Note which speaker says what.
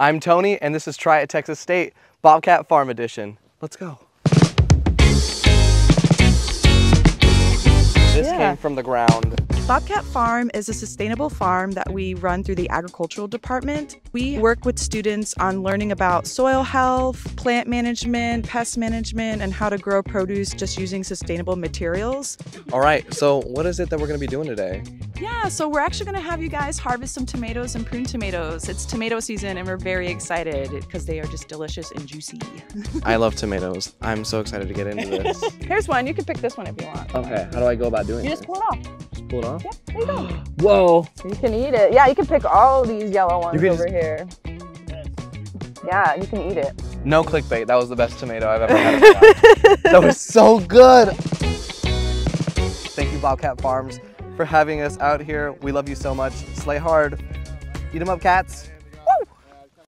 Speaker 1: I'm Tony, and this is Try at Texas State, Bobcat Farm Edition. Let's go. This
Speaker 2: Yeah.
Speaker 1: came from the ground.
Speaker 2: Bobcat Farm is a sustainable farm that we run through the agricultural department. We work with students on learning about soil health, plant management, pest management, and how to grow produce just using sustainable materials.
Speaker 1: All right, so what is it that we're gonna be doing today?
Speaker 2: Yeah, so we're actually going to have you guys harvest some tomatoes and prune tomatoes. It's tomato season and we're very excited because they are just delicious and juicy.
Speaker 1: I love tomatoes. I'm so excited to get into this.
Speaker 2: Here's one. You can pick this one if you want.
Speaker 1: okay, how do I go about doing
Speaker 2: You
Speaker 1: this?
Speaker 2: just pull it off.
Speaker 1: Just pull it off?
Speaker 2: Yeah, there you go.
Speaker 1: Whoa!
Speaker 3: You can eat it. Yeah, you can pick all these yellow ones over here. Yeah, you can eat it.
Speaker 1: No clickbait. That was the best tomato I've ever had. in my life. that was so good. Thank you, Bobcat Farms, for having us out here. We love you so much. Slay hard. Eat 'em up, cats.